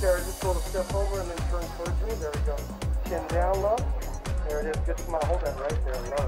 Kara, just a little step over and then turn towards me. There we go. Chin down low. There it is. Good smile. Hold that right there. Love